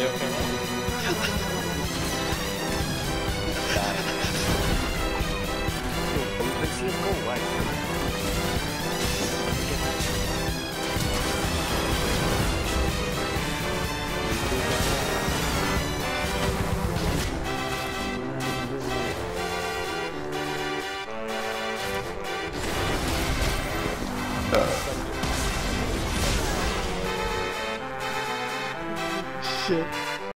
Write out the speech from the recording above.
different. Let's go, right? 谢。